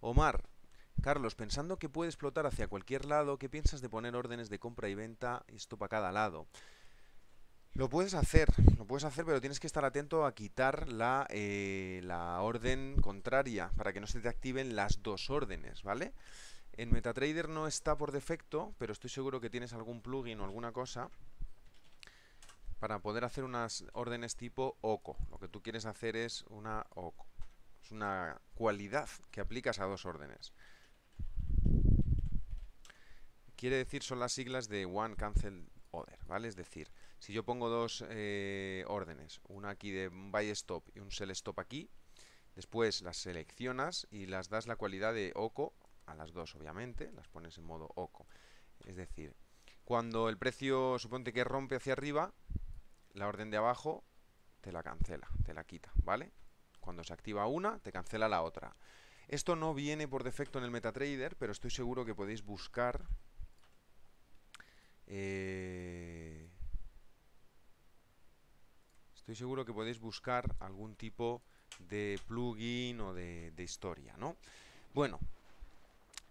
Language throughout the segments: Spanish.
Omar, Carlos, pensando que puede explotar hacia cualquier lado, ¿qué piensas de poner órdenes de compra y venta, esto para cada lado? Lo puedes hacer, lo puedes hacer, pero tienes que estar atento a quitar la, eh, la orden contraria para que no se te activen las dos órdenes, ¿vale? En MetaTrader no está por defecto, pero estoy seguro que tienes algún plugin o alguna cosa para poder hacer unas órdenes tipo OCO. Lo que tú quieres hacer es una OCO. Una cualidad que aplicas a dos órdenes. Quiere decir, son las siglas de One Cancel Order, ¿vale? Es decir, si yo pongo dos eh, órdenes, una aquí de buy stop y un sell stop aquí, después las seleccionas y las das la cualidad de OCO a las dos, obviamente, las pones en modo OCO. Es decir, cuando el precio, suponte que rompe hacia arriba, la orden de abajo te la cancela, te la quita, ¿vale? Cuando se activa una, te cancela la otra. Esto no viene por defecto en el MetaTrader, pero estoy seguro que podéis buscar... Eh, estoy seguro que podéis buscar algún tipo de plugin o de, historia, ¿no? Bueno,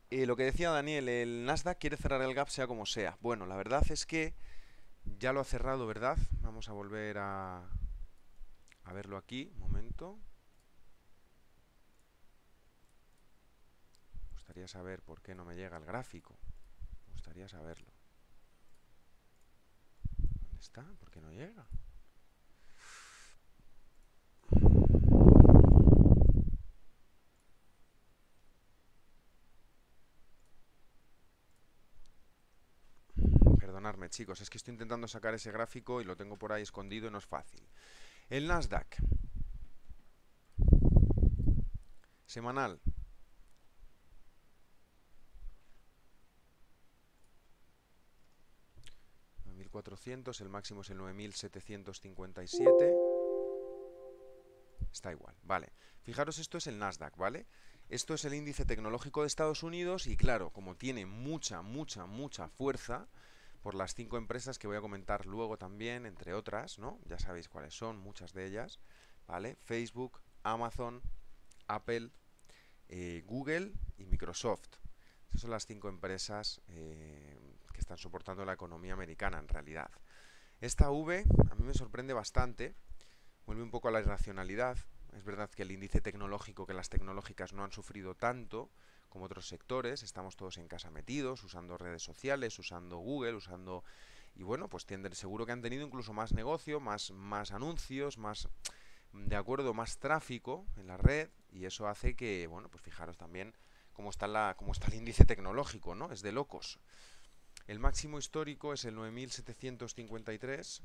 eh, lo que decía Daniel, el Nasdaq quiere cerrar el gap sea como sea. Bueno, la verdad es que ya lo ha cerrado, ¿verdad? Vamos a volver a, a verlo aquí, un momento. Gustaría saber por qué no me llega el gráfico. Me gustaría saberlo. ¿Dónde está? ¿Por qué no llega? Perdonadme, chicos, es que estoy intentando sacar ese gráfico y lo tengo por ahí escondido y no es fácil. El Nasdaq. Semanal. $9.400, el máximo es el 9.757. Está igual, vale. Fijaros, esto es el Nasdaq, ¿vale? Esto es el índice tecnológico de Estados Unidos y claro, como tiene mucha, mucha, mucha fuerza, por las cinco empresas que voy a comentar luego también, entre otras, ¿no? Ya sabéis cuáles son, muchas de ellas, ¿vale? Facebook, Amazon, Apple, eh, Google y Microsoft. Esas son las cinco empresas eh, están soportando la economía americana en realidad. Esta V a mí me sorprende bastante, vuelve un poco a la irracionalidad. Es verdad que el índice tecnológico, que las tecnológicas no han sufrido tanto, como otros sectores, estamos todos en casa metidos, usando redes sociales, usando Google, usando... Y bueno, pues tienden, seguro que han tenido incluso más negocio, más, más anuncios, más, de acuerdo, más tráfico en la red y eso hace que, bueno, pues fijaros también cómo está, la, cómo está el índice tecnológico, ¿no? Es de locos. El máximo histórico es el 9753.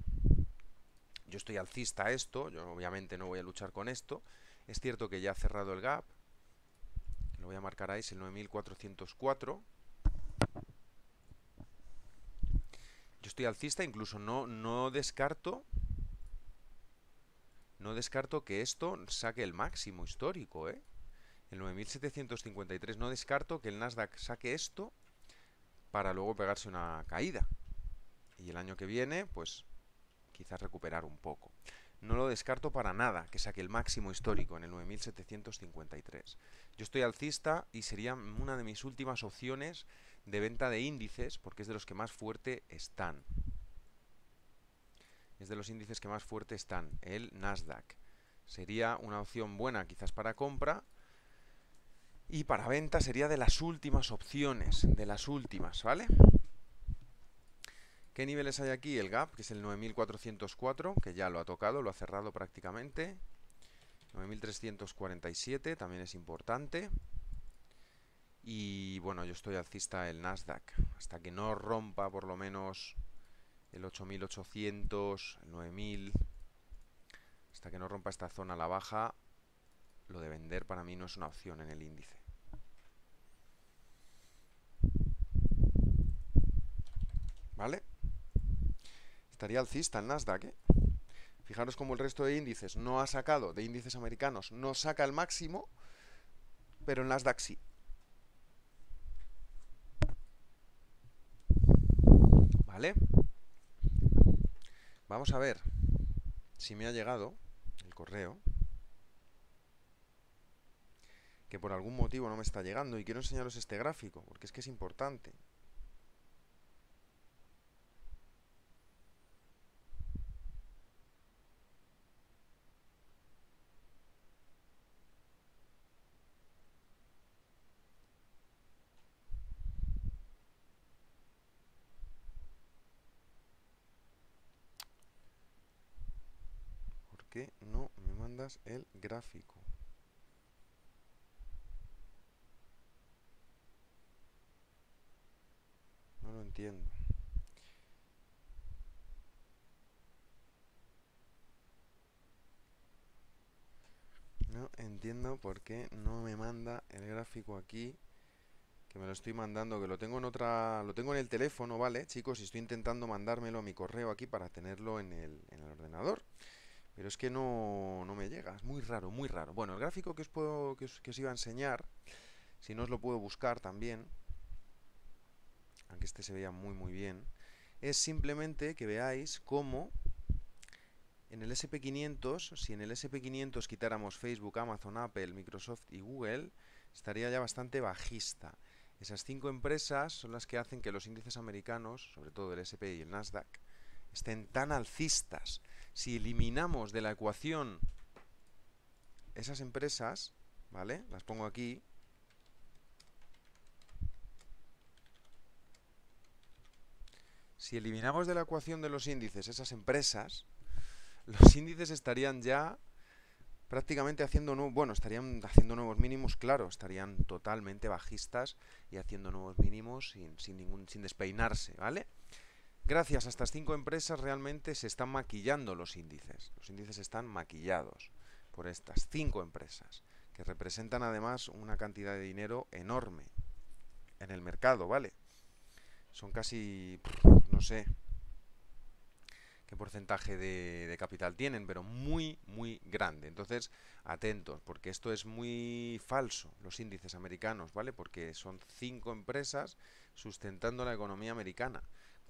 Yo estoy alcista a esto, yo obviamente no voy a luchar con esto. Es cierto que ya ha cerrado el gap, lo voy a marcar ahí, es el 9404. Yo estoy alcista, incluso no, no descarto no descarto que esto saque el máximo histórico, ¿eh? El 9753. No descarto que el Nasdaq saque esto para luego pegarse una caída. Y el año que viene, pues quizás recuperar un poco. No lo descarto para nada que saque el máximo histórico en el 9753. Yo estoy alcista y sería una de mis últimas opciones de venta de índices porque es de los que más fuerte están. Es de los índices que más fuerte están, el Nasdaq. Sería una opción buena quizás para compra y para venta sería de las últimas opciones, de las últimas, ¿vale? ¿Qué niveles hay aquí? El gap, que es el 9404, que ya lo ha tocado, lo ha cerrado prácticamente. 9347 también es importante. Y bueno, yo estoy alcista el Nasdaq. Hasta que no rompa por lo menos el 8800, el 9000. Hasta que no rompa esta zona a la baja, lo de vender para mí no es una opción en el índice. ¿Vale? Estaría alcista el Nasdaq, ¿eh? Fijaros como el resto de índices no ha sacado, de índices americanos, no saca el máximo, pero en Nasdaq sí. ¿Vale? Vamos a ver si me ha llegado el correo. que por algún motivo no me está llegando y quiero enseñaros este gráfico, porque es que es importante. ¿Por qué no el gráfico? No lo entiendo. No entiendo por qué no me manda el gráfico aquí. Que me lo estoy mandando, que lo tengo en otra... Lo tengo en el teléfono, ¿vale? Chicos, y estoy intentando mandármelo a mi correo aquí para tenerlo en el, en el ordenador. Pero es que no, no me llega, es muy raro, muy raro. Bueno, el gráfico que os, puedo, que os, que os iba a enseñar, si no os lo puedo buscar también, aunque este se veía muy muy bien, es simplemente que veáis cómo en el SP500, si en el SP500 quitáramos Facebook, Amazon, Apple, Microsoft y Google, estaría ya bastante bajista. Esas cinco empresas son las que hacen que los índices americanos, sobre todo el SP y el Nasdaq, estén tan alcistas. Si eliminamos de la ecuación esas empresas, ¿vale? Las pongo aquí, si eliminamos de la ecuación de los índices esas empresas, los índices estarían ya prácticamente haciendo nuevos, bueno, estarían haciendo nuevos mínimos, claro, estarían totalmente bajistas y haciendo nuevos mínimos sin, sin ningún, sin despeinarse, ¿vale? Gracias a estas cinco empresas realmente se están maquillando los índices. Los índices están maquillados por estas cinco empresas, que representan además una cantidad de dinero enorme en el mercado, ¿vale? Son casi, no sé qué porcentaje de, capital tienen, pero muy, muy grande. Entonces, atentos, porque esto es muy falso, los índices americanos, ¿vale? Porque son cinco empresas sustentando la economía americana,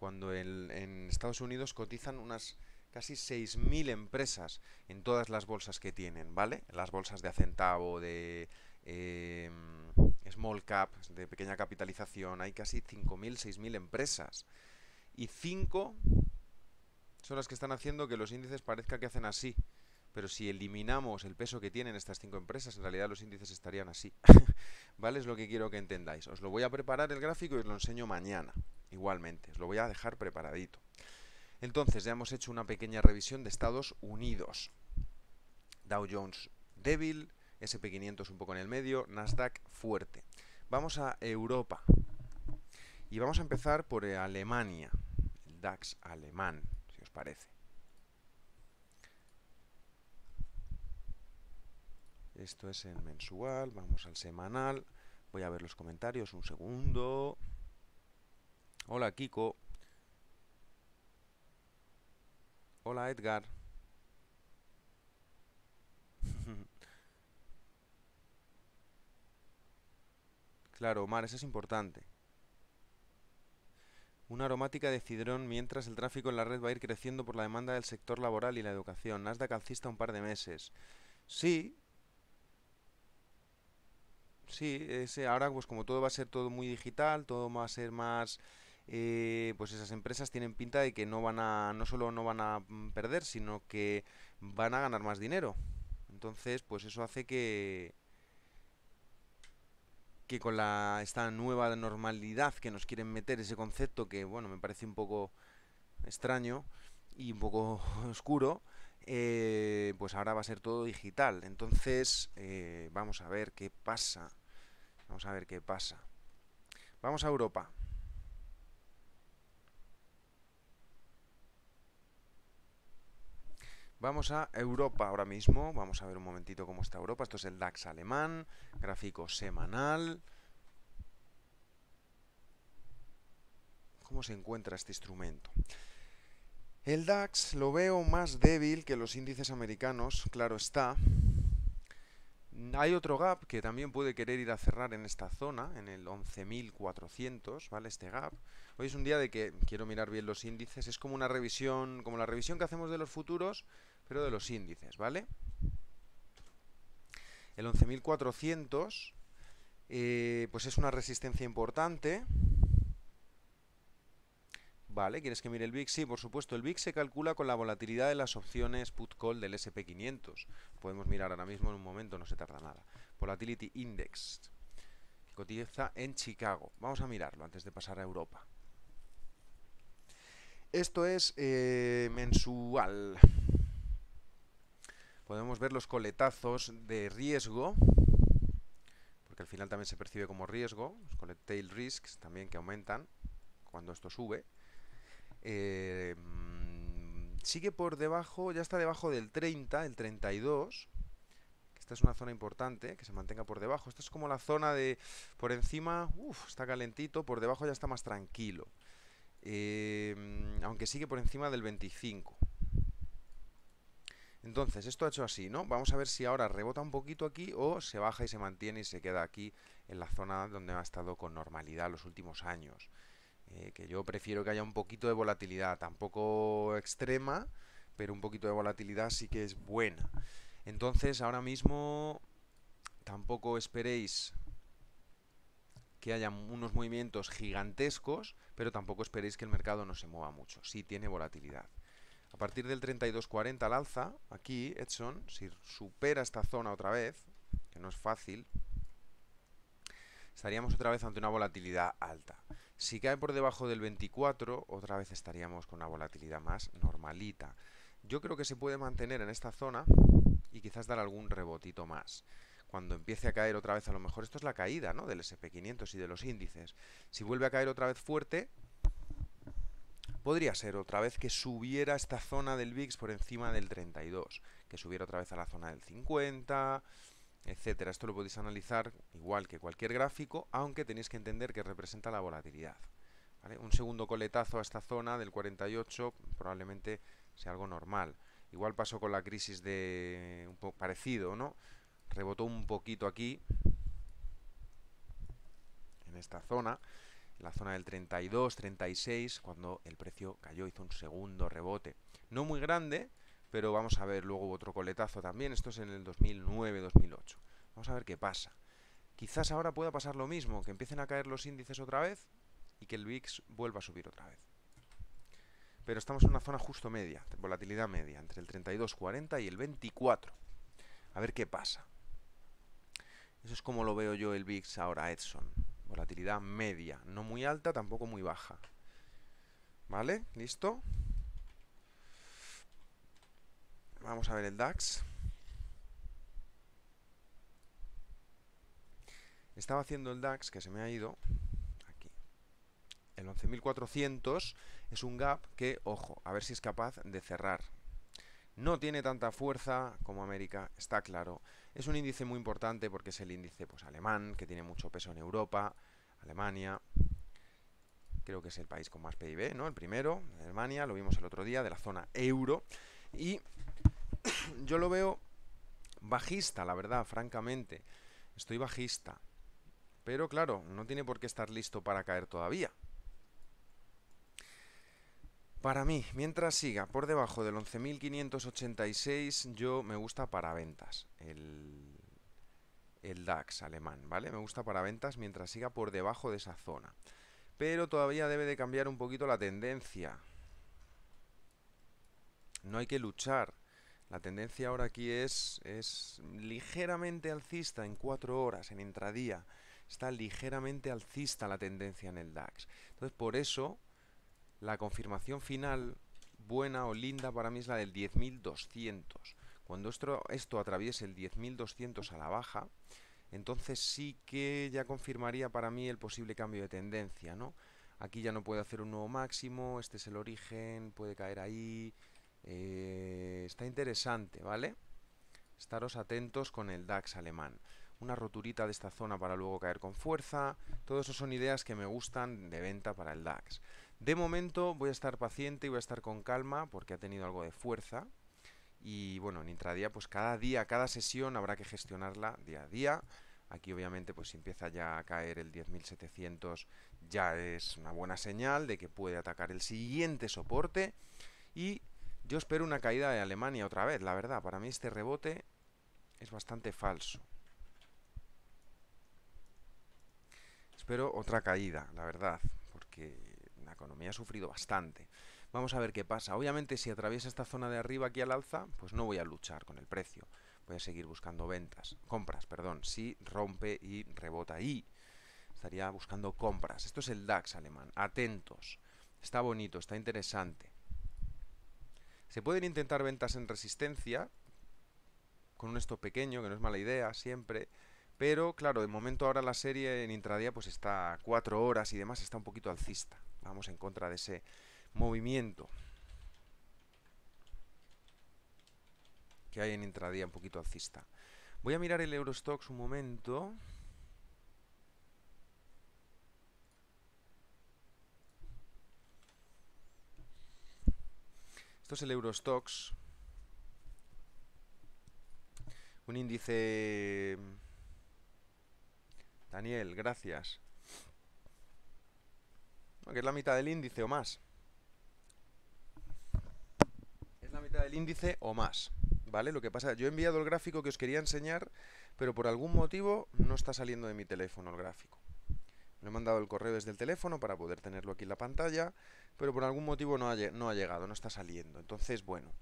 cuando el, en Estados Unidos cotizan unas casi 6.000 empresas en todas las bolsas que tienen, ¿vale? Las bolsas de a centavo, de... Eh, small cap, de pequeña capitalización, hay casi 5.000, 6.000 empresas. Y 5 son las que están haciendo que los índices parezca que hacen así. Pero si eliminamos el peso que tienen estas cinco empresas, en realidad los índices estarían así. ¿Vale? Es lo que quiero que entendáis. Os lo voy a preparar el gráfico y os lo enseño mañana. Igualmente, os lo voy a dejar preparadito. Entonces, ya hemos hecho una pequeña revisión de Estados Unidos. Dow Jones débil, SP500 un poco en el medio, Nasdaq fuerte. Vamos a Europa. Y vamos a empezar por eh, Alemania, el DAX alemán, si os parece. Esto es el mensual, vamos al semanal. Voy a ver los comentarios, un segundo. Hola Kiko. Hola Edgar. Claro, Omar, eso es importante. Una aromática de cidrón mientras el tráfico en la red va a ir creciendo por la demanda del sector laboral y la educación. Nasdaq alcista un par de meses. Sí. Sí, ese, ahora pues como todo va a ser todo muy digital, todo va a ser más... Eh, pues esas empresas tienen pinta de que no van a, no solo no van a mm, perder, sino que van a ganar más dinero. Entonces, pues eso hace que, que con la, esta nueva normalidad que nos quieren meter, ese concepto que, bueno, me parece un poco extraño y un poco oscuro, eh, pues ahora va a ser todo digital. Entonces, eh, vamos a ver qué pasa. Vamos a ver qué pasa. Vamos a Europa. Vamos a Europa ahora mismo, vamos a ver un momentito cómo está Europa, esto es el DAX alemán, gráfico semanal. ¿Cómo se encuentra este instrumento? El DAX lo veo más débil que los índices americanos, claro está. Hay otro gap que también puede querer ir a cerrar en esta zona, en el 11.400, ¿vale? Este gap. Hoy es un día de que quiero mirar bien los índices, es como una revisión, como la revisión que hacemos de los futuros, pero de los índices, ¿vale? El 11.400 eh, pues es una resistencia importante. Vale, ¿quieres que mire el VIX? Sí, por supuesto. El VIX se calcula con la volatilidad de las opciones put-call del SP500. Podemos mirar ahora mismo en un momento, no se tarda nada. Volatility Index, cotiza en Chicago. Vamos a mirarlo antes de pasar a Europa. Esto es eh, mensual. Podemos ver los coletazos de riesgo, porque al final también se percibe como riesgo, los collet tail risks también que aumentan cuando esto sube. Eh, mm, sigue por debajo, ya está debajo del 30, el 32. Esta es una zona importante, que se mantenga por debajo. Esta es como la zona de por encima, uff, está calentito, por debajo ya está más tranquilo. Eh, aunque sigue por encima del 25. Entonces, esto ha hecho así, ¿no? Vamos a ver si ahora rebota un poquito aquí o se baja y se mantiene y se queda aquí en la zona donde ha estado con normalidad los últimos años. Eh, que yo prefiero que haya un poquito de volatilidad, tampoco extrema, pero un poquito de volatilidad sí que es buena. Entonces, ahora mismo tampoco esperéis que haya unos movimientos gigantescos, pero tampoco esperéis que el mercado no se mueva mucho. Sí tiene volatilidad. A partir del 32.40 al alza, aquí Edson, si supera esta zona otra vez, que no es fácil, estaríamos otra vez ante una volatilidad alta. Si cae por debajo del 24, otra vez estaríamos con una volatilidad más normalita. Yo creo que se puede mantener en esta zona y quizás dar algún rebotito más cuando empiece a caer otra vez, a lo mejor esto es la caída ¿no? del SP500 y de los índices. Si vuelve a caer otra vez fuerte, podría ser otra vez que subiera esta zona del VIX por encima del 32, que subiera otra vez a la zona del 50, etcétera. Esto lo podéis analizar igual que cualquier gráfico, aunque tenéis que entender que representa la volatilidad. Un segundo coletazo a esta zona del 48 probablemente sea algo normal. Igual pasó con la crisis de un poco parecido, ¿no? rebotó un poquito aquí, en esta zona, la zona del 32, 36, cuando el precio cayó, hizo un segundo rebote. No muy grande, pero vamos a ver luego otro coletazo también, esto es en el 2009-2008. Vamos a ver qué pasa. Quizás ahora pueda pasar lo mismo, que empiecen a caer los índices otra vez y que el VIX vuelva a subir otra vez. Pero estamos en una zona justo media, volatilidad media, entre el 32-40 y el 24. A ver qué pasa. Eso es como lo veo yo el VIX ahora, Edson. Volatilidad media, no muy alta, tampoco muy baja. ¿Vale? ¿Listo? Vamos a ver el DAX. Estaba haciendo el DAX, que se me ha ido. Aquí. El 11.400 es un gap que, ojo, a ver si es capaz de cerrar. No tiene tanta fuerza como América, está claro. Es un índice muy importante porque es el índice pues, alemán, que tiene mucho peso en Europa, Alemania, creo que es el país con más PIB, ¿no? El primero, Alemania, lo vimos el otro día, de la zona euro. Y yo lo veo bajista, la verdad, francamente. Estoy bajista. Pero claro, no tiene por qué estar listo para caer todavía. Para mí, mientras siga por debajo del 11.586, yo me gusta para ventas el, el DAX alemán, ¿vale? Me gusta para ventas mientras siga por debajo de esa zona. Pero todavía debe de cambiar un poquito la tendencia. No hay que luchar. La tendencia ahora aquí es, es ligeramente alcista en 4 horas, en intradía. Está ligeramente alcista la tendencia en el DAX. Entonces, por eso la confirmación final buena o linda para mí es la del 10.200. Cuando esto, atraviese el 10.200 a la baja, entonces sí que ya confirmaría para mí el posible cambio de tendencia, ¿no? Aquí ya no puede hacer un nuevo máximo, este es el origen, puede caer ahí. Eh, está interesante, ¿vale? Estaros atentos con el DAX alemán. Una roturita de esta zona para luego caer con fuerza. Todo eso son ideas que me gustan de venta para el DAX. De momento voy a estar paciente y voy a estar con calma porque ha tenido algo de fuerza. Y bueno, en intradía, pues cada día, cada sesión habrá que gestionarla día a día. Aquí obviamente pues si empieza ya a caer el 10.700 ya es una buena señal de que puede atacar el siguiente soporte. Y yo espero una caída de Alemania otra vez, la verdad. Para mí este rebote es bastante falso. Espero otra caída, la verdad, porque economía ha sufrido bastante. Vamos a ver qué pasa. Obviamente si atraviesa esta zona de arriba aquí al alza, pues no voy a luchar con el precio. Voy a seguir buscando ventas, compras, perdón. Si rompe y rebota ahí, estaría buscando compras. Esto es el DAX alemán. Atentos. Está bonito, está interesante. Se pueden intentar ventas en resistencia, con un stop pequeño, que no es mala idea siempre. Pero claro, de momento ahora la serie en intradía pues está a 4 horas y demás, está un poquito alcista. Vamos en contra de ese movimiento que hay en intradía un poquito alcista. Voy a mirar el Eurostox un momento. Esto es el Eurostox. Un índice... Daniel, gracias. Que es la mitad del índice o más. Es la mitad del índice o más. ¿Vale? Lo que pasa, yo he enviado el gráfico que os quería enseñar, pero por algún motivo no está saliendo de mi teléfono el gráfico. Me he mandado el correo desde el teléfono para poder tenerlo aquí en la pantalla, pero por algún motivo no ha, llegado, no está saliendo. Entonces, bueno,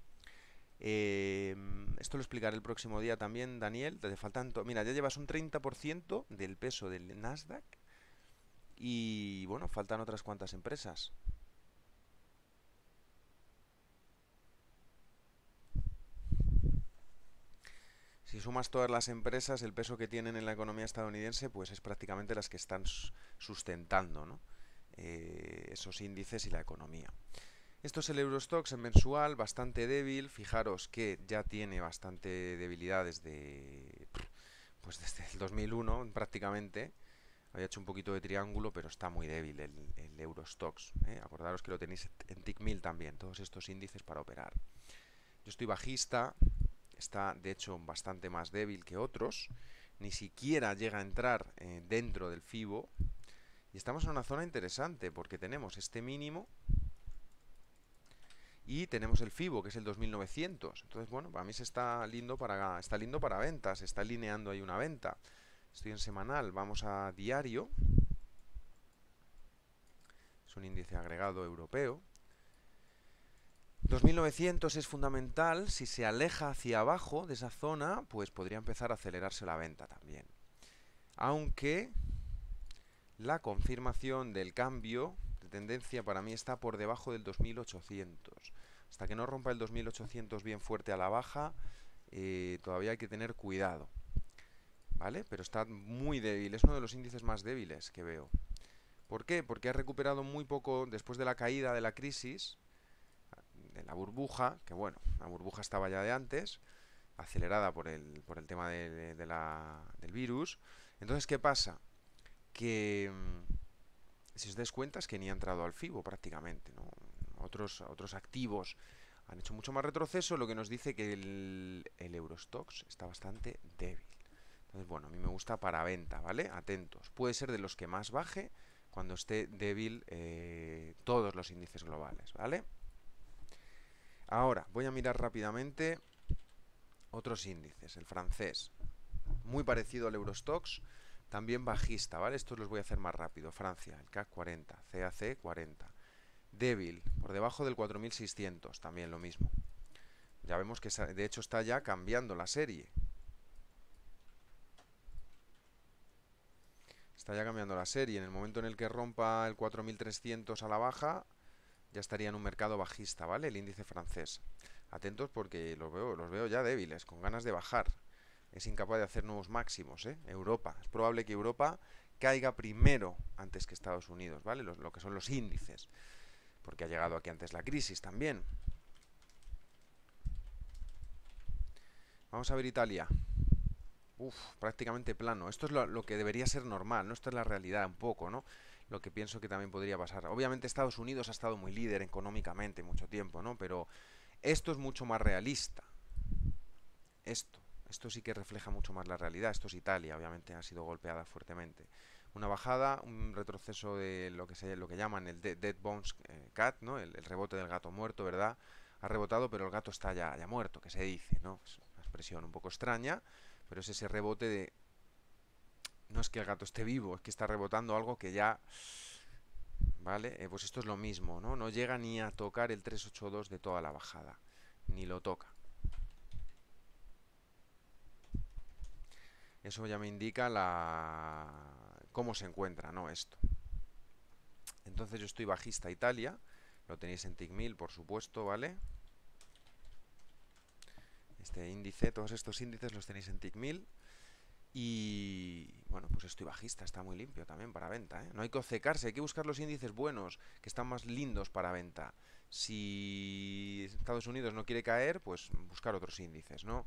eh, esto lo explicaré el próximo día también, Daniel. Te faltan Mira, ya llevas un 30% del peso del Nasdaq y bueno, faltan otras cuantas empresas. Si sumas todas las empresas, el peso que tienen en la economía estadounidense, pues es prácticamente las que están sustentando eh, esos índices y la economía. Esto es el Eurostox en mensual, bastante débil. Fijaros que ya tiene bastante debilidad desde, pues desde el 2001 prácticamente. Había hecho un poquito de triángulo, pero está muy débil el, el Eurostox. ¿eh? Acordaros que lo tenéis en TICMIL también, todos estos índices para operar. Yo estoy bajista, está de hecho bastante más débil que otros, ni siquiera llega a entrar eh, dentro del FIBO y estamos en una zona interesante porque tenemos este mínimo y tenemos el FIBO que es el 2900 entonces bueno para mí se está lindo para está lindo para ventas está alineando ahí una venta estoy en semanal vamos a diario es un índice agregado europeo 2900 es fundamental, si se aleja hacia abajo de esa zona, pues podría empezar a acelerarse la venta también. Aunque la confirmación del cambio de tendencia para mí está por debajo del 2800. Hasta que no rompa el 2800 bien fuerte a la baja, eh, todavía hay que tener cuidado. ¿Vale? Pero está muy débil, es uno de los índices más débiles que veo. ¿Por qué? Porque ha recuperado muy poco después de la caída de la crisis, de la burbuja, que bueno, la burbuja estaba ya de antes, acelerada por el, por el tema del virus. Entonces, ¿qué pasa? Que mm, si os dais cuenta es que ni ha entrado al FIBO prácticamente. Otros, otros activos han hecho mucho más retroceso, lo que nos dice que el, el Eurostox está bastante débil. Bueno, a mí me gusta para venta, ¿vale? Atentos. Puede ser de los que más baje cuando esté débil eh, todos los índices globales, ¿vale? Ahora, voy a mirar rápidamente otros índices. El francés, muy parecido al Eurostox, también bajista, ¿vale? Estos los voy a hacer más rápido. Francia, el CAC 40, CAC 40. Débil, por debajo del 4600, también lo mismo. Ya vemos que de hecho está ya cambiando la serie. Está ya cambiando la serie. En el momento en el que rompa el 4300 a la baja, ya estaría en un mercado bajista, ¿vale? El índice francés. Atentos porque los veo, los veo ya débiles, con ganas de bajar. Es incapaz de hacer nuevos máximos, ¿eh? Europa. Es probable que Europa caiga primero antes que Estados Unidos, ¿vale? lo que son los índices. Porque ha llegado aquí antes la crisis también. Vamos a ver Italia. Uf, prácticamente plano. Esto es lo, que debería ser normal, ¿no? Esto es la realidad un poco, ¿no? lo que pienso que también podría pasar. Obviamente Estados Unidos ha estado muy líder económicamente mucho tiempo, ¿no? Pero esto es mucho más realista. Esto, esto sí que refleja mucho más la realidad. Esto es Italia, obviamente ha sido golpeada fuertemente. Una bajada, un retroceso de lo que se lo que llaman el dead bones eh, cat, ¿no? El, rebote del gato muerto, ¿verdad? Ha rebotado, pero el gato está ya, ya muerto, que se dice, ¿no? Es una expresión un poco extraña, pero es ese rebote de no es que el gato esté vivo, es que está rebotando algo que ya... ¿Vale? Eh, pues esto es lo mismo, ¿no? No llega ni a tocar el 382 de toda la bajada. Ni lo toca. Eso ya me indica la... cómo se encuentra, ¿no? Esto. Entonces yo estoy bajista Italia. Lo tenéis en TIC1000, por supuesto, ¿vale? Este índice, todos estos índices los tenéis en TIC1000. Y bueno, pues estoy bajista, está muy limpio también para venta. ¿eh? No hay que obcecarse, hay que buscar los índices buenos, que están más lindos para venta. Si Estados Unidos no quiere caer, pues buscar otros índices, ¿no?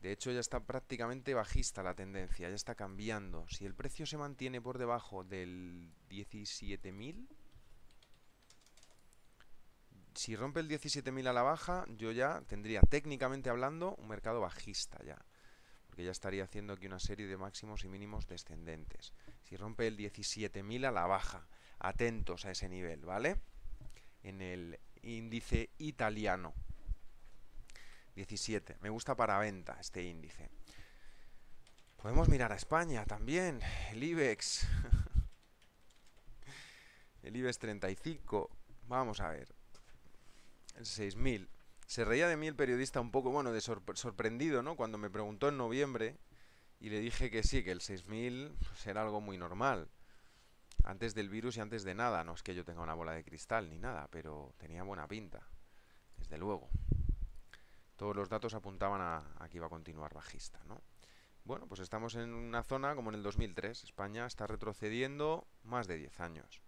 De hecho, ya está prácticamente bajista la tendencia, ya está cambiando. Si el precio se mantiene por debajo del 17.000, si rompe el 17.000 a la baja, yo ya tendría técnicamente hablando un mercado bajista ya porque ya estaría haciendo aquí una serie de máximos y mínimos descendentes. Si rompe el 17.000 a la baja, atentos a ese nivel, ¿vale? En el índice italiano. 17. Me gusta para venta este índice. Podemos mirar a España también. El IBEX. el IBEX 35. Vamos a ver. El 6000. Se reía de mí el periodista un poco, bueno, de sorprendido, ¿no? Cuando me preguntó en noviembre y le dije que sí, que el 6000 pues, era algo muy normal. Antes del virus y antes de nada. No es que yo tenga una bola de cristal ni nada, pero tenía buena pinta. Desde luego. Todos los datos apuntaban a, que iba a continuar bajista, ¿no? Bueno, pues estamos en una zona como en el 2003. España está retrocediendo más de 10 años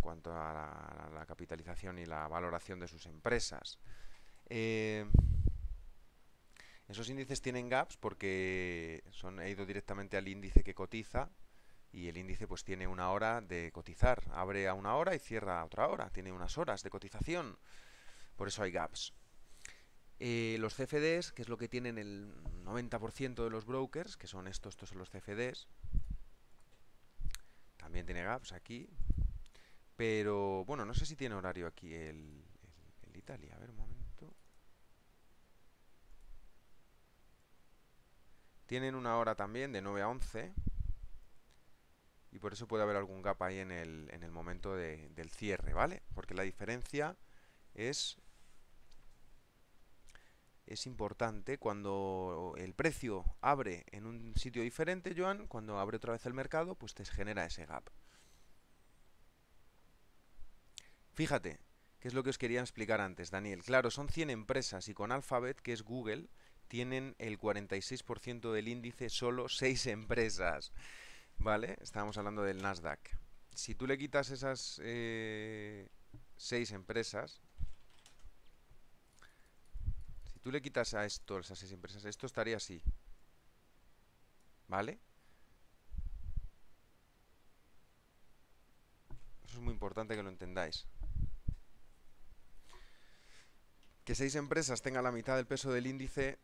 cuanto a la, capitalización y la valoración de sus empresas. Eh, esos índices tienen gaps porque son, he ido directamente al índice que cotiza y el índice pues tiene una hora de cotizar. Abre a una hora y cierra a otra hora. Tiene unas horas de cotización. Por eso hay gaps. Eh, los CFDs, que es lo que tienen el 90% de los brokers, que son estos, estos son los CFDs. También tiene gaps aquí, pero, bueno, no sé si tiene horario aquí el, Italia. A ver, un momento. Tienen una hora también de 9 a 11. Y por eso puede haber algún gap ahí en el, en el momento de, del cierre, ¿vale? Porque la diferencia es es importante cuando el precio abre en un sitio diferente, Joan, cuando abre otra vez el mercado, pues te genera ese gap. Fíjate, ¿qué es lo que os quería explicar antes, Daniel? Claro, son 100 empresas y con Alphabet, que es Google, tienen el 46% del índice solo 6 empresas. ¿Vale? Estábamos hablando del Nasdaq. Si tú le quitas esas 6 eh, empresas, si tú le quitas a esto, esas 6 empresas, esto estaría así. ¿Vale? Eso es muy importante que lo entendáis. Que seis empresas tengan la mitad del peso del índice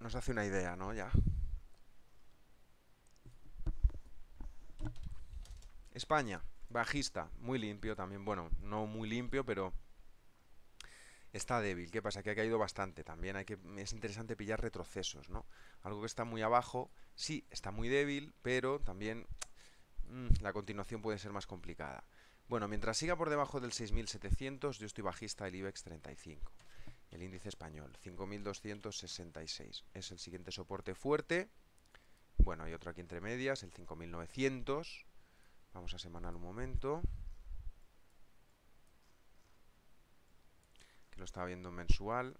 nos hace una idea, ¿no? Ya. España, bajista, muy limpio también. Bueno, no muy limpio, pero está débil. ¿Qué pasa? Que ha caído bastante. También hay que, es interesante pillar retrocesos, ¿no? Algo que está muy abajo, sí, está muy débil, pero también mm, la continuación puede ser más complicada. Bueno, mientras siga por debajo del 6.700, yo estoy bajista el IBEX 35. El índice español, 5.266. Es el siguiente soporte fuerte. Bueno, hay otro aquí entre medias, el 5.900. Vamos a semanal un momento. Que lo estaba viendo mensual.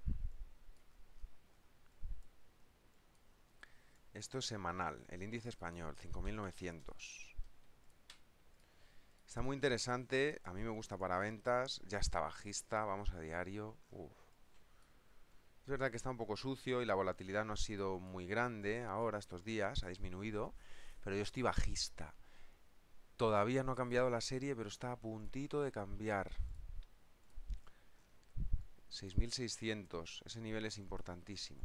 Esto es semanal, el índice español, 5.900. Está muy interesante, a mí me gusta para ventas, ya está bajista, vamos a diario. Es verdad que está un poco sucio y la volatilidad no ha sido muy grande ahora, estos días, ha disminuido, pero yo estoy bajista. Todavía no ha cambiado la serie, pero está a puntito de cambiar. 6600, ese nivel es importantísimo.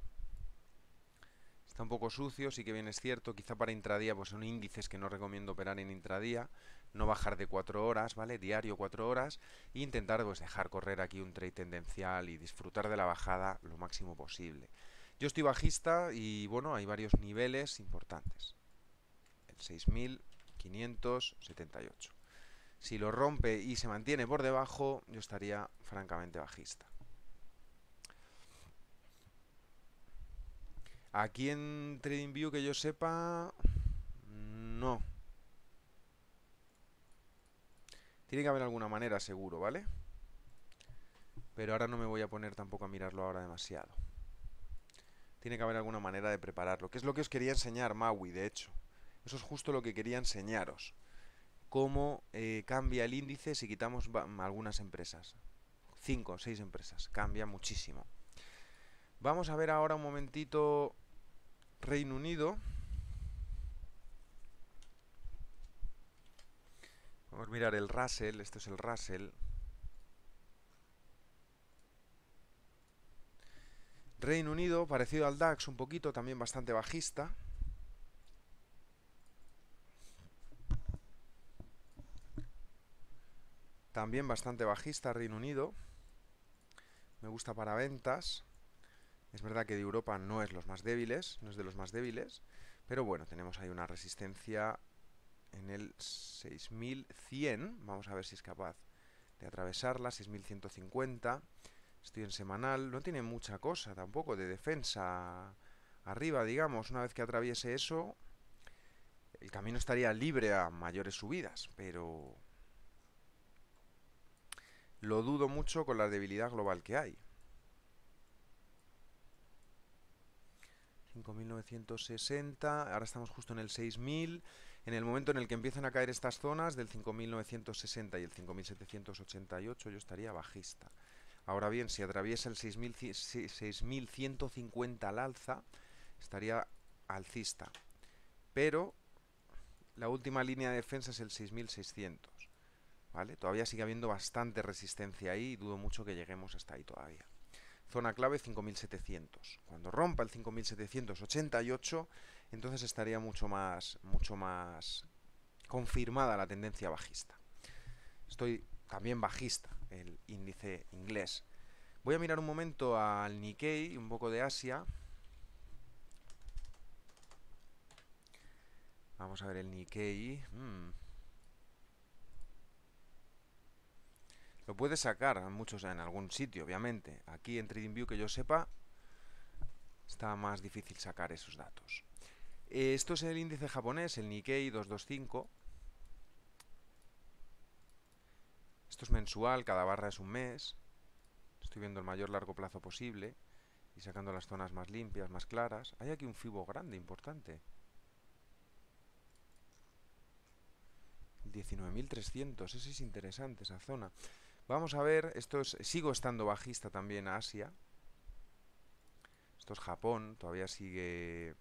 Está un poco sucio, sí que bien es cierto, quizá para intradía pues son índices que no recomiendo operar en intradía, no bajar de 4 horas, ¿vale? Diario 4 horas e intentar pues dejar correr aquí un trade tendencial y disfrutar de la bajada lo máximo posible. Yo estoy bajista y bueno, hay varios niveles importantes. El 6578. Si lo rompe y se mantiene por debajo, yo estaría francamente bajista. Aquí en TradingView que yo sepa, no. Tiene que haber alguna manera, seguro, ¿vale? Pero ahora no me voy a poner tampoco a mirarlo ahora demasiado. Tiene que haber alguna manera de prepararlo, que es lo que os quería enseñar, Maui, de hecho. Eso es justo lo que quería enseñaros. Cómo eh, cambia el índice si quitamos algunas empresas. Cinco o seis empresas. Cambia muchísimo. Vamos a ver ahora un momentito Reino Unido. Vamos a mirar el Russell, este es el Russell. Reino Unido, parecido al DAX, un poquito, también bastante bajista. También bastante bajista Reino Unido. Me gusta para ventas. Es verdad que de Europa no es los más débiles, no es de los más débiles, pero bueno, tenemos ahí una resistencia en el 6100, vamos a ver si es capaz de atravesarla, 6150, estoy en semanal, no tiene mucha cosa tampoco de defensa arriba, digamos, una vez que atraviese eso, el camino estaría libre a mayores subidas, pero lo dudo mucho con la debilidad global que hay. 5.960, ahora estamos justo en el 6.000. En el momento en el que empiezan a caer estas zonas del 5.960 y el 5.788 yo estaría bajista. Ahora bien, si atraviesa el 6.150 al alza, estaría alcista. Pero la última línea de defensa es el 6.600. ¿Vale? Todavía sigue habiendo bastante resistencia ahí y dudo mucho que lleguemos hasta ahí todavía. Zona clave 5700. Cuando rompa el 5788, entonces estaría mucho más, mucho más confirmada la tendencia bajista. Estoy también bajista, el índice inglés. Voy a mirar un momento al Nikkei, un poco de Asia. Vamos a ver el Nikkei. Mm. Lo puedes sacar a muchos en algún sitio, obviamente. Aquí en TradingView, que yo sepa, está más difícil sacar esos datos. Eh, esto es el índice japonés, el Nikkei 225. Esto es mensual, cada barra es un mes. Estoy viendo el mayor largo plazo posible y sacando las zonas más limpias, más claras. Hay aquí un FIBO grande, importante. 19.300, ese es interesante, esa zona. Vamos a ver, esto es, sigo estando bajista también a Asia. Esto es Japón, todavía sigue...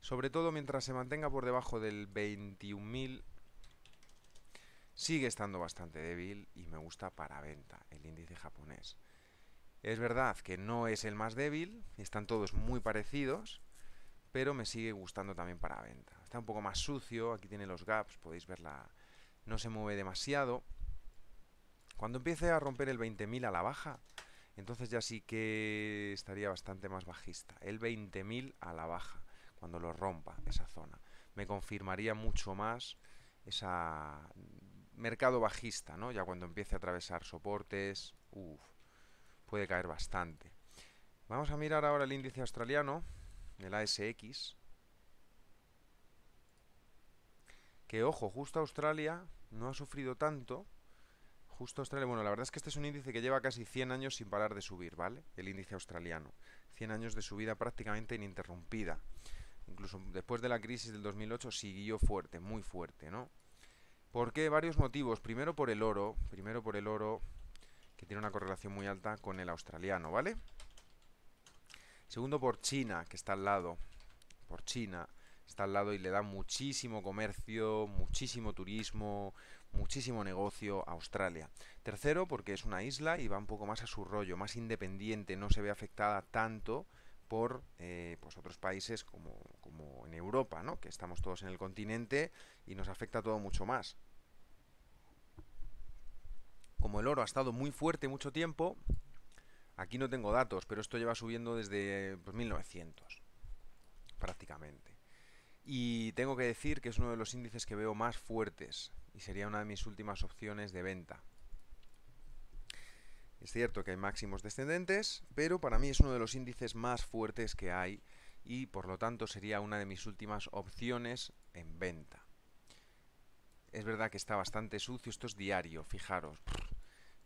Sobre todo mientras se mantenga por debajo del 21.000, sigue estando bastante débil y me gusta para venta el índice japonés. Es verdad que no es el más débil, están todos muy parecidos, pero me sigue gustando también para venta. Está un poco más sucio, aquí tiene los gaps, podéis verla, no se mueve demasiado. Cuando empiece a romper el 20.000 a la baja, entonces ya sí que estaría bastante más bajista. El 20.000 a la baja, cuando lo rompa esa zona. Me confirmaría mucho más esa mercado bajista, ¿no? Ya cuando empiece a atravesar soportes, uff, puede caer bastante. Vamos a mirar ahora el índice australiano, el ASX. Que ojo, justo Australia no ha sufrido tanto Justo Australia, bueno, la verdad es que este es un índice que lleva casi 100 años sin parar de subir, ¿vale? El índice australiano. 100 años de subida prácticamente ininterrumpida. Incluso después de la crisis del 2008 siguió fuerte, muy fuerte, ¿no? ¿Por qué? Varios motivos. Primero por el oro, primero por el oro, que tiene una correlación muy alta con el australiano, ¿vale? Segundo por China, que está al lado. Por China, está al lado y le da muchísimo comercio, muchísimo turismo, muchísimo negocio a Australia. Tercero, porque es una isla y va un poco más a su rollo, más independiente, no se ve afectada tanto por eh, pues otros países como, como en Europa, ¿no? que estamos todos en el continente y nos afecta todo mucho más. Como el oro ha estado muy fuerte mucho tiempo, Aquí no tengo datos, pero esto lleva subiendo desde 1900, pues, prácticamente. Y tengo que decir que es uno de los índices que veo más fuertes y sería una de mis últimas opciones de venta. Es cierto que hay máximos descendentes, pero para mí es uno de los índices más fuertes que hay y por lo tanto sería una de mis últimas opciones en venta. Es verdad que está bastante sucio, esto es diario, fijaros.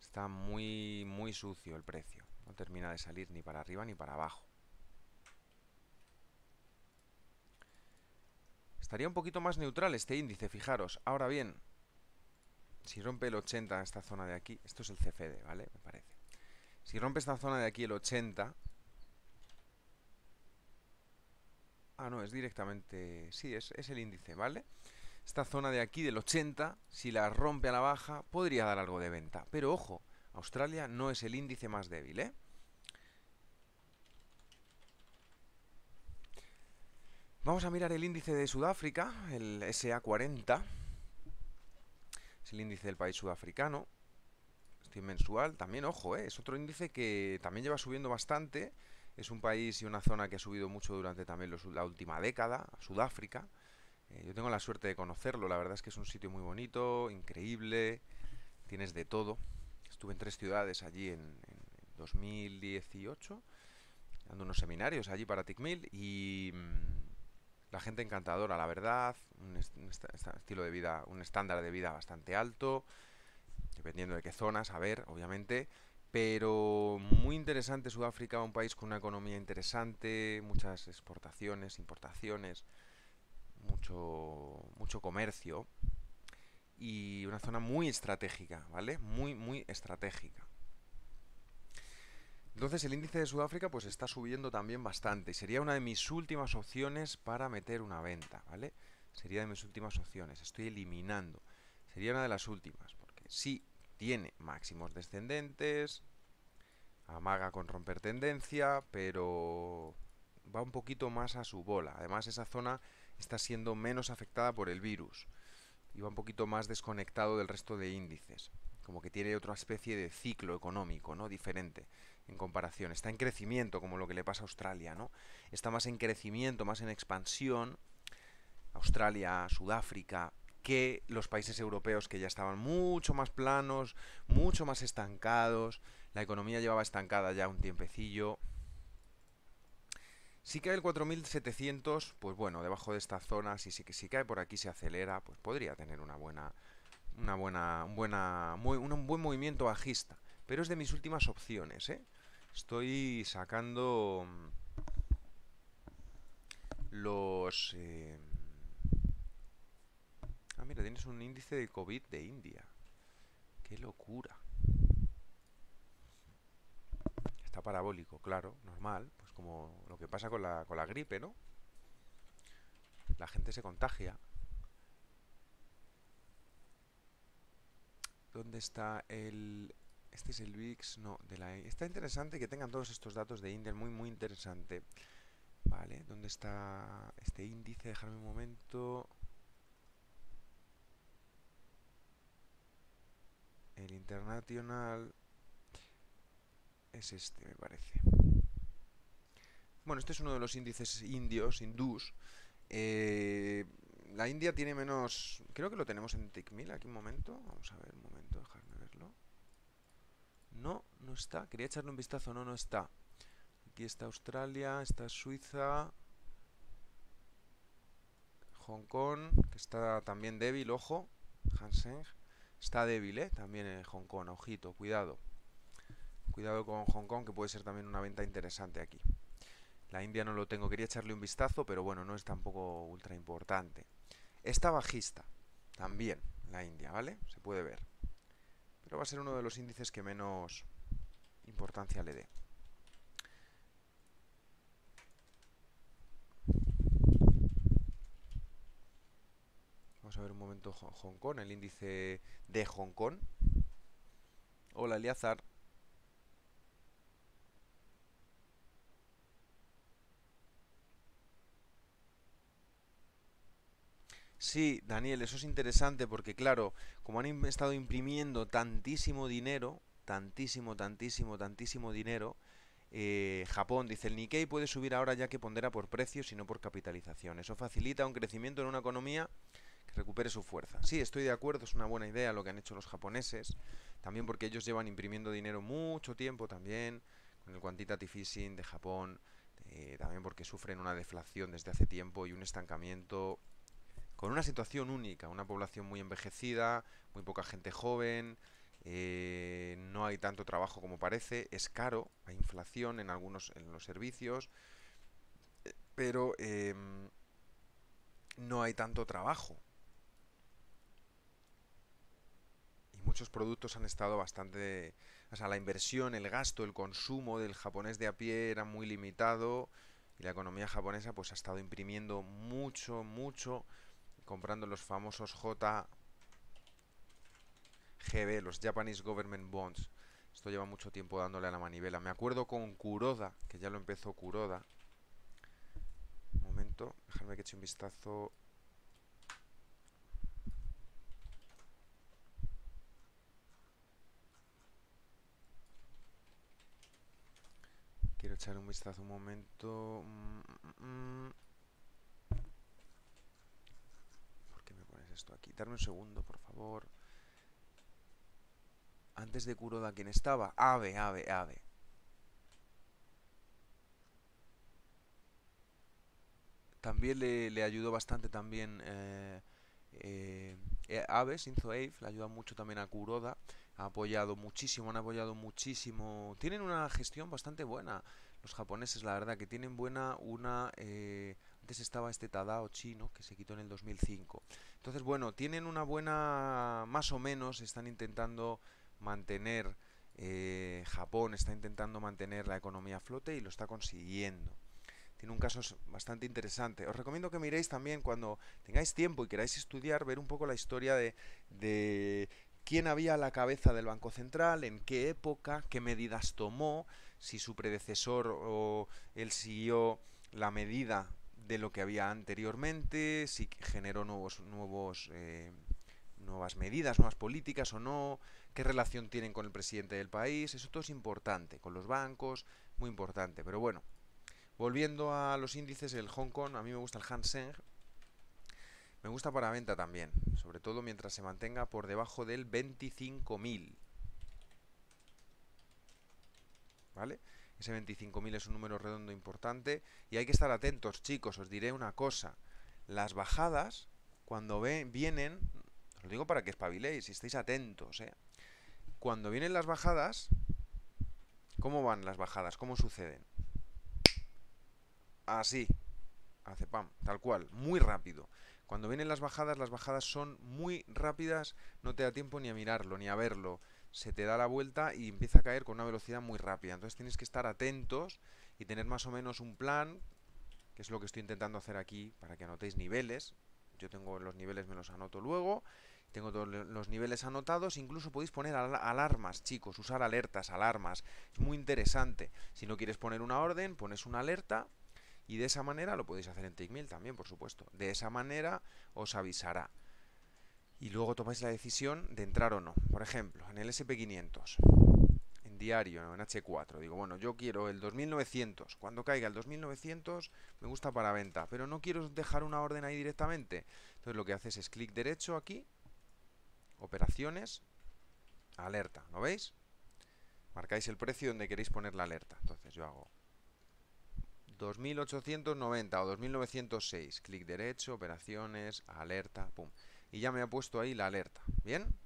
Está muy, muy sucio el precio. No termina de salir ni para arriba ni para abajo. Estaría un poquito más neutral este índice, fijaros. Ahora bien, si rompe el 80 esta zona de aquí, esto es el CFD, ¿vale? Me parece. Si rompe esta zona de aquí el 80... Ah, no, es directamente... Sí, es, es el índice, ¿vale? Esta zona de aquí del 80, si la rompe a la baja, podría dar algo de venta. Pero ojo, Australia no es el índice más débil, ¿eh? Vamos a mirar el índice de Sudáfrica, el SA40. El índice del país sudafricano. Estoy mensual, también, ojo, ¿eh? es otro índice que también lleva subiendo bastante. Es un país y una zona que ha subido mucho durante también la última década, Sudáfrica. Eh, yo tengo la suerte de conocerlo, la verdad es que es un sitio muy bonito, increíble, tienes de todo. Estuve en tres ciudades allí en, 2018, dando unos seminarios allí para TICMIL y mm, la gente encantadora, la verdad, un, estilo de vida, un estándar de vida bastante alto, dependiendo de qué zonas, a ver, obviamente, pero muy interesante Sudáfrica, un país con una economía interesante, muchas exportaciones, importaciones, mucho, mucho comercio y una zona muy estratégica, ¿vale? Muy, muy estratégica. Entonces el índice de Sudáfrica pues está subiendo también bastante sería una de mis últimas opciones para meter una venta, ¿vale? Sería de mis últimas opciones, estoy eliminando. Sería una de las últimas, porque sí tiene máximos descendentes, amaga con romper tendencia, pero va un poquito más a su bola. Además esa zona está siendo menos afectada por el virus y va un poquito más desconectado del resto de índices. Como que tiene otra especie de ciclo económico, ¿no? Diferente en comparación. Está en crecimiento, como lo que le pasa a Australia, ¿no? Está más en crecimiento, más en expansión. Australia, Sudáfrica, que los países europeos que ya estaban mucho más planos, mucho más estancados. La economía llevaba estancada ya un tiempecillo. Si cae el 4700, pues bueno, debajo de esta zona, si, si, si cae por aquí se acelera, pues podría tener una buena, una buena, buena, muy, un, buen movimiento bajista. Pero es de mis últimas opciones, ¿eh? Estoy sacando mm, los... Eh... Ah, mira, tienes un índice de COVID de India. ¡Qué locura! Está parabólico, claro, normal como lo que pasa con la, con la gripe, ¿no? La gente se contagia. ¿Dónde está el...? Este es el VIX, no, de la... Está interesante que tengan todos estos datos de India, muy, muy interesante. Vale, ¿dónde está este índice? Dejarme un momento... El internacional es este, me parece. Bueno, este es uno de los índices indios, hindús. Eh, la India tiene menos... Creo que lo tenemos en TICMIL aquí un momento. Vamos a ver un momento, dejarme. No, no está. Quería echarle un vistazo. No, no está. Aquí está Australia, está Suiza, Hong Kong, que está también débil, ojo. Hanseng está débil, ¿eh? También en Hong Kong, ojito, cuidado. Cuidado con Hong Kong, que puede ser también una venta interesante aquí. La India no lo tengo, quería echarle un vistazo, pero bueno, no es tampoco ultra importante. Está bajista, también, la India, ¿vale? Se puede ver. Pero va a ser uno de los índices que menos importancia le dé. Vamos a ver un momento Hong Kong, el índice de Hong Kong. Hola, Eliazar. Sí, Daniel, eso es interesante porque claro, como han estado imprimiendo tantísimo dinero, tantísimo, tantísimo, tantísimo dinero. Eh, Japón dice el Nikkei puede subir ahora ya que pondera por precios y no por capitalización. Eso facilita un crecimiento en una economía que recupere su fuerza. Sí, estoy de acuerdo, es una buena idea lo que han hecho los japoneses. También porque ellos llevan imprimiendo dinero mucho tiempo también con el quantitative easing de Japón. Eh, también porque sufren una deflación desde hace tiempo y un estancamiento con una situación única, una población muy envejecida, muy poca gente joven, eh, no hay tanto trabajo como parece, es caro, hay inflación en algunos en los servicios, eh, pero em, no hay tanto trabajo. Y muchos productos han estado bastante... O sea, la inversión, el gasto, el consumo del japonés de a pie era muy limitado y la economía japonesa pues ha estado imprimiendo mucho, mucho, comprando los famosos J GB, los Japanese Government Bonds. Esto lleva mucho tiempo dándole a la manivela. Me acuerdo con Kuroda, que ya lo empezó Kuroda. Un momento, déjame que eche un vistazo. Quiero echar un vistazo un momento. Mm, mm, mm. ¿Por qué me pones esto aquí? Darme un segundo, por favor. Antes de Kuroda, ¿quién estaba? Ave, Ave, Ave. También le, ayudó bastante también eh, eh, eh Ave, Shinzo Ave, le ayuda mucho también a Kuroda. Ha apoyado muchísimo, han apoyado muchísimo. Tienen una gestión bastante buena los japoneses, la verdad, que tienen buena una... Eh, antes estaba este Tadao chino, que se quitó en el 2005. Entonces, bueno, tienen una buena... Más o menos están intentando mantener, eh, Japón está intentando mantener la economía a flote y lo está consiguiendo. Tiene un caso bastante interesante. Os recomiendo que miréis también cuando tengáis tiempo y queráis estudiar, ver un poco la historia de, de quién había a la cabeza del Banco Central, en qué época, qué medidas tomó, si su predecesor o él siguió la medida de lo que había anteriormente, si generó nuevos, nuevos, eh, nuevas medidas, nuevas políticas o no, qué relación tienen con el presidente del país, eso todo es importante, con los bancos, muy importante. Pero bueno, volviendo a los índices, el Hong Kong, a mí me gusta el Hang me gusta para venta también, sobre todo mientras se mantenga por debajo del 25.000. ¿Vale? Ese 25.000 es un número redondo importante y hay que estar atentos, chicos, os diré una cosa. Las bajadas, cuando vienen, os lo digo para que espabiléis y estéis atentos, ¿eh? cuando vienen las bajadas, ¿cómo van las bajadas? ¿Cómo suceden? Así, hace pam, tal cual, muy rápido. Cuando vienen las bajadas, las bajadas son muy rápidas, no te da tiempo ni a mirarlo, ni a verlo. Se te da la vuelta y empieza a caer con una velocidad muy rápida. Entonces tienes que estar atentos y tener más o menos un plan, que es lo que estoy intentando hacer aquí, para que anotéis niveles. Yo tengo los niveles, me los anoto luego tengo todos los niveles anotados, incluso podéis poner alarmas, chicos, usar alertas, alarmas. Es muy interesante. Si no quieres poner una orden, pones una alerta y de esa manera lo podéis hacer en TickMill también, por supuesto. De esa manera os avisará. Y luego tomáis la decisión de entrar o no. Por ejemplo, en el SP500, en diario, en H4, digo, bueno, yo quiero el 2900. Cuando caiga el 2900, me gusta para venta, pero no quiero dejar una orden ahí directamente. Entonces lo que haces es clic derecho aquí operaciones, alerta, ¿lo veis? Marcáis el precio donde queréis poner la alerta. Entonces yo hago 2890 o 2906, clic derecho, operaciones, alerta, pum. Y ya me ha puesto ahí la alerta, ¿bien?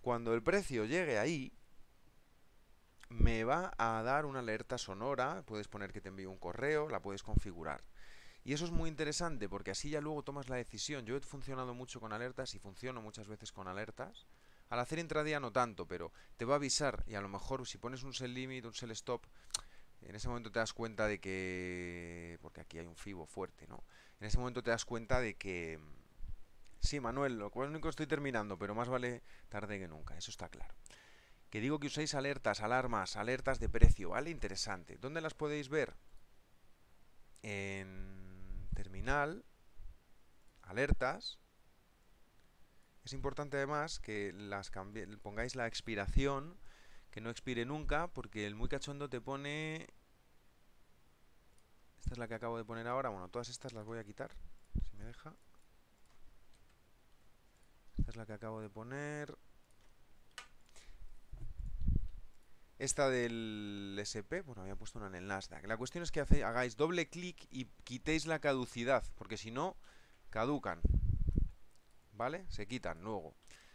Cuando el precio llegue ahí, me va a dar una alerta sonora, puedes poner que te envíe un correo, la puedes configurar. Y eso es muy interesante porque así ya luego tomas la decisión. Yo he funcionado mucho con alertas y funciono muchas veces con alertas. Al hacer intradía no tanto, pero te va a avisar y a lo mejor si pones un sell limit, un sell stop, en ese momento te das cuenta de que... porque aquí hay un FIBO fuerte, ¿no? En ese momento te das cuenta de que... Sí, Manuel, lo único estoy terminando, pero más vale tarde que nunca, eso está claro. Que digo que uséis alertas, alarmas, alertas de precio, ¿vale? Interesante. ¿Dónde las podéis ver? En terminal, alertas. Es importante además que las pongáis la expiración que no expire nunca, porque el muy cachondo te pone... Esta es la que acabo de poner ahora, bueno, todas estas las voy a quitar, si me deja. Esta es la que acabo de poner. Esta del SP, bueno, había puesto una en el Nasdaq. La cuestión es que hagáis doble clic y quitéis la caducidad, porque si no, caducan. ¿Vale? Se quitan luego.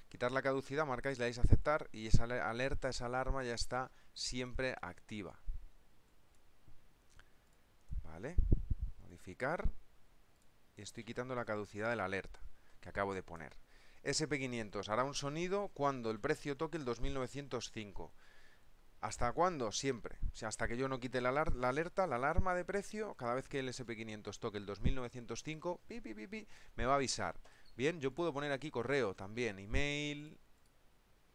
Quitar la caducidad, marcáis, le dais a aceptar y esa alerta, esa alarma ya está siempre activa. ¿Vale? Modificar. Y estoy quitando la caducidad de la alerta que acabo de poner. SP500 hará un sonido cuando el precio toque el 2905. ¿Hasta cuándo? Siempre. O sea, hasta que yo no quite la, alerta, la alarma de precio, cada vez que el SP500 toque el 2905, pi, pi, pi, me va a avisar. Bien, yo puedo poner aquí correo también, email,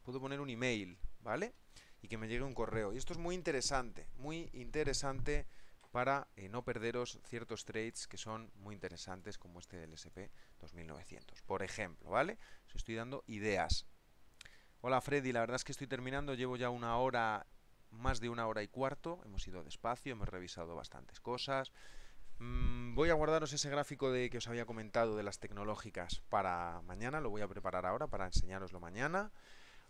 puedo poner un email, ¿vale? Y que me llegue un correo. Y esto es muy interesante, muy interesante para eh, no perderos ciertos trades que son muy interesantes como este del SP 2900, por ejemplo, ¿vale? Os estoy dando ideas. Hola Freddy, la verdad es que estoy terminando, llevo ya una hora más de una hora y cuarto, hemos ido despacio, hemos revisado bastantes cosas. Mm, voy a guardaros ese gráfico de que os había comentado de las tecnológicas para mañana, lo voy a preparar ahora para enseñaroslo mañana.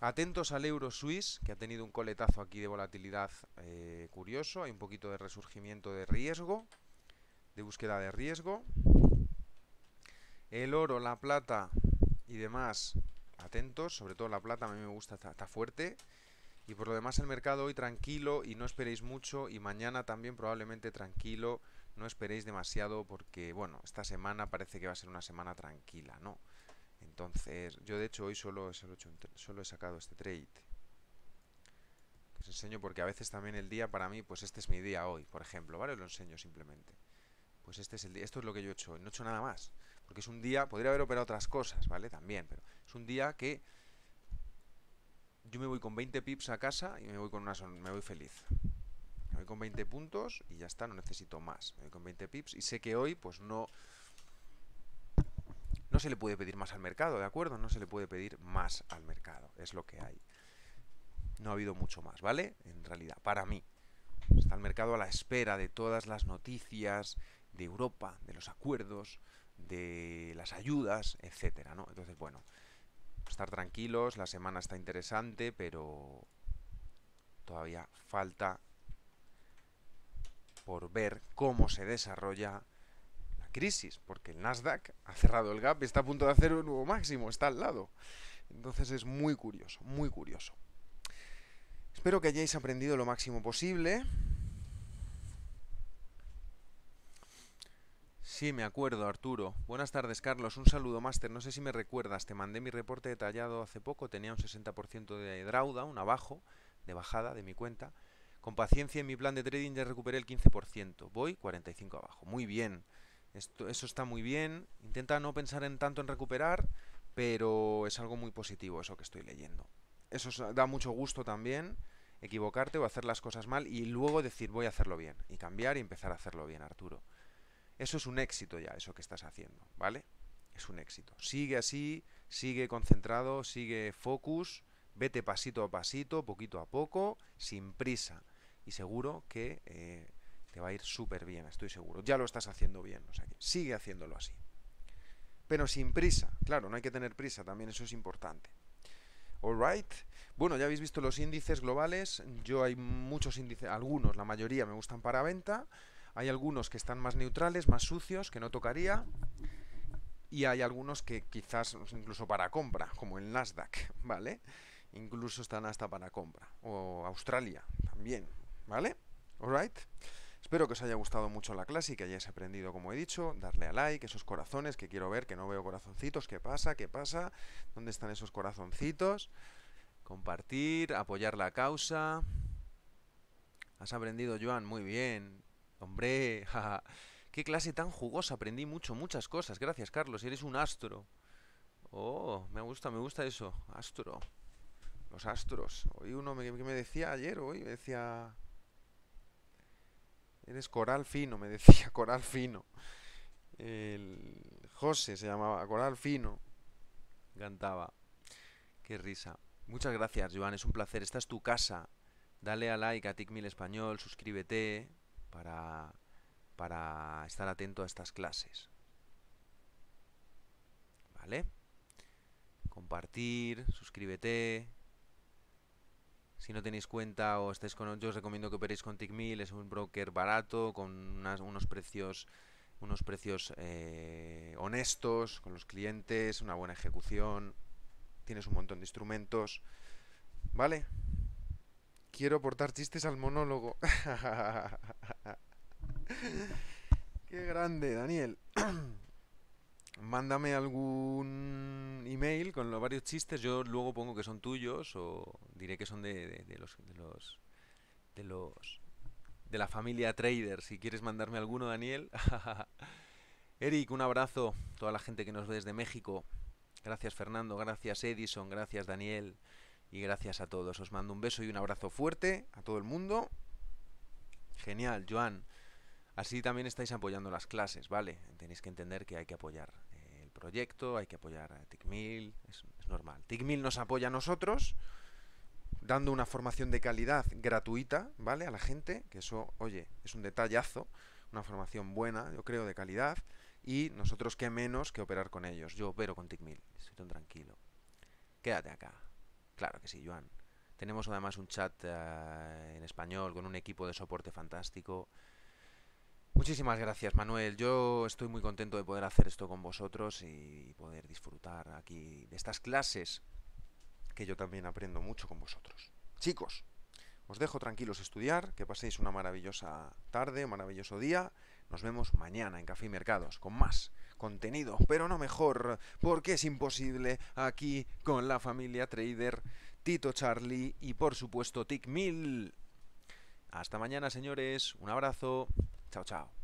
Atentos al euro suiz, que ha tenido un coletazo aquí de volatilidad eh, curioso, hay un poquito de resurgimiento de riesgo, de búsqueda de riesgo. El oro, la plata y demás, atentos, sobre todo la plata a mí me gusta, está fuerte. Y por lo demás el mercado hoy tranquilo y no esperéis mucho y mañana también probablemente tranquilo, no esperéis demasiado porque, bueno, esta semana parece que va a ser una semana tranquila, ¿no? Entonces, yo de hecho hoy solo, solo, he sacado este trade. Os enseño porque a veces también el día para mí, pues este es mi día hoy, por ejemplo, ¿vale? Lo enseño simplemente. Pues este es el día, esto es lo que yo he hecho, no he hecho nada más. Porque es un día, podría haber operado otras cosas, ¿vale? También, pero es un día que yo me voy con 20 pips a casa y me voy con una me voy feliz. Me voy con 20 puntos y ya está, no necesito más. Me voy con 20 pips y sé que hoy pues no no se le puede pedir más al mercado, ¿de acuerdo? No se le puede pedir más al mercado, es lo que hay. No ha habido mucho más, ¿vale? En realidad, para mí. Está el mercado a la espera de todas las noticias de Europa, de los acuerdos, de las ayudas, etcétera, ¿no? Entonces, bueno, estar tranquilos, la semana está interesante, pero todavía falta por ver cómo se desarrolla la crisis, porque el Nasdaq ha cerrado el gap y está a punto de hacer un nuevo máximo, está al lado. Entonces es muy curioso, muy curioso. Espero que hayáis aprendido lo máximo posible. Sí, me acuerdo, Arturo. Buenas tardes, Carlos. Un saludo, máster. No sé si me recuerdas, te mandé mi reporte detallado hace poco. Tenía un 60% de drawdown, abajo, de bajada de mi cuenta. Con paciencia en mi plan de trading ya recuperé el 15%. Voy 45 abajo. Muy bien. Esto, eso está muy bien. Intenta no pensar en tanto en recuperar, pero es algo muy positivo eso que estoy leyendo. Eso da mucho gusto también, equivocarte o hacer las cosas mal y luego decir voy a hacerlo bien. Y cambiar y empezar a hacerlo bien, Arturo. Eso es un éxito ya, eso que estás haciendo, ¿vale? Es un éxito. Sigue así, sigue concentrado, sigue focus, vete pasito a pasito, poquito a poco, sin prisa. Y seguro que eh, te va a ir súper bien, estoy seguro. Ya lo estás haciendo bien, o sea que sigue haciéndolo así. Pero sin prisa, claro, no hay que tener prisa, también eso es importante. Alright. Bueno, ya habéis visto los índices globales. Yo hay muchos índices, algunos, la mayoría me gustan para venta. Hay algunos que están más neutrales, más sucios, que no tocaría. Y hay algunos que quizás incluso para compra, como el Nasdaq, ¿vale? Incluso están hasta para compra. O Australia también, ¿vale? Alright. Espero que os haya gustado mucho la clase y que hayáis aprendido, como he dicho, darle a like, esos corazones que quiero ver, que no veo corazoncitos, ¿qué pasa? ¿Qué pasa? ¿Dónde están esos corazoncitos? Compartir, apoyar la causa. Has aprendido, Joan, muy bien. Hombre, qué clase tan jugosa, aprendí mucho, muchas cosas. Gracias, Carlos, eres un astro. Oh, me gusta, me gusta eso, astro. Los astros. Hoy uno me, me decía ayer, hoy me decía... Eres coral fino, me decía, coral fino. El José se llamaba Coral Fino. Cantaba. Qué risa. Muchas gracias, Joan. Es un placer. Esta es tu casa. Dale a like a TIC1000 Español, suscríbete para, para estar atento a estas clases. ¿Vale? Compartir, suscríbete. Si no tenéis cuenta o estáis con yo os recomiendo que operéis con TIC1000, es un broker barato, con unos precios unos precios eh, honestos con los clientes, una buena ejecución, tienes un montón de instrumentos, ¿vale? Quiero aportar chistes al monólogo. Qué grande, Daniel. Mándame algún email con los varios chistes. Yo luego pongo que son tuyos o diré que son de, los de los de los de la familia Trader. Si quieres mandarme alguno, Daniel. Eric, un abrazo. Toda la gente que nos ve desde México. Gracias Fernando, gracias Edison, gracias Daniel y gracias a todos. Os mando un beso y un abrazo fuerte a todo el mundo. Genial, Joan. Así también estáis apoyando las clases, ¿vale? Tenéis que entender que hay que apoyar eh, el proyecto, hay que apoyar a TICMIL, es, es normal. TICMIL nos apoya a nosotros dando una formación de calidad gratuita, ¿vale? A la gente, que eso, oye, es un detallazo, una formación buena, yo creo, de calidad, y nosotros qué menos que operar con ellos. Yo opero con TICMIL, estoy tan tranquilo. Quédate acá. Claro que sí, Joan. Tenemos además un chat eh, en español con un equipo de soporte fantástico. Muchísimas gracias, Manuel. Yo estoy muy contento de poder hacer esto con vosotros y poder disfrutar aquí de estas clases que yo también aprendo mucho con vosotros. Chicos, os dejo tranquilos estudiar, que paséis una maravillosa tarde, un maravilloso día. Nos vemos mañana en Café y Mercados con más contenido, pero no mejor, porque es imposible aquí con la familia Trader, Tito Charlie y por supuesto Tic Hasta mañana, señores. Un abrazo. Tchau, tchau.